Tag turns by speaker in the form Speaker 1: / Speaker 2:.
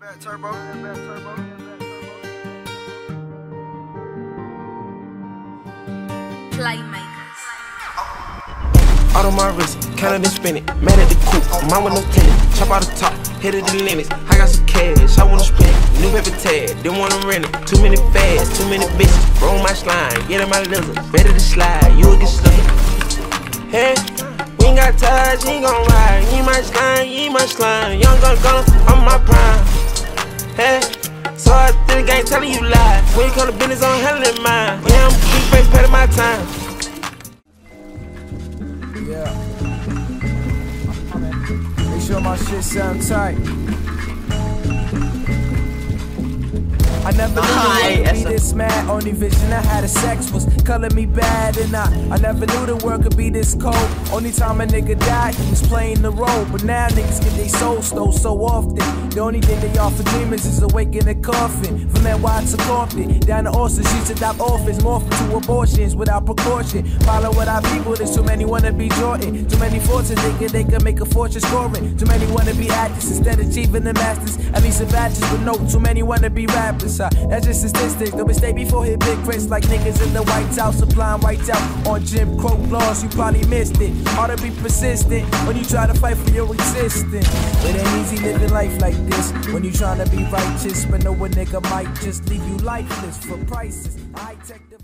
Speaker 1: Back turbo, back turbo,
Speaker 2: Playmakers.
Speaker 3: Out on my wrist, counted and spin it. Mad at the coupe, mine with no tennis. Chop out the top, hit it the limits. I got some cash, I wanna spend it. New paper tag, didn't wanna rent it. Too many fads, too many bitches. Roll my slime, get in my lizard. Better to slide, you'll get slipped. Hey, we ain't got ties, he gon' ride. He my slime, he my slime. Young gun gun, I'm my prime. When you come to business, I'm handling mine. Yeah, I'm big face, pay my time.
Speaker 1: Yeah. Make sure my shit sound tight. Never knew the world could be this mad. Only vision I had of sex was Color Me Badd, and I I never knew the world could be this cold. Only time a nigga died, he was playing the role. But now niggas get their soul stole so often. The only thing they offer demons is awake in a coffin. From NY to Compton, down to Austin, streets adopt orphans, morphin' to abortions without precaution. Follow what our people, there's too many wanna be Jordan. Too many fortunes, they they can make a fortune scoring. Too many wanna be actors instead of achieving the masters. At least a badges, but no, too many wanna be rappers. That's just statistics. The mistake before hit big prints like niggas in the White House supplying white out on Jim Crow laws. You probably missed it. Hard to be persistent when you try to fight for your existence. It ain't easy living life like this when you trying to be righteous, but no one nigga might just leave you lifeless for prices. High tech.